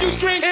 shoestring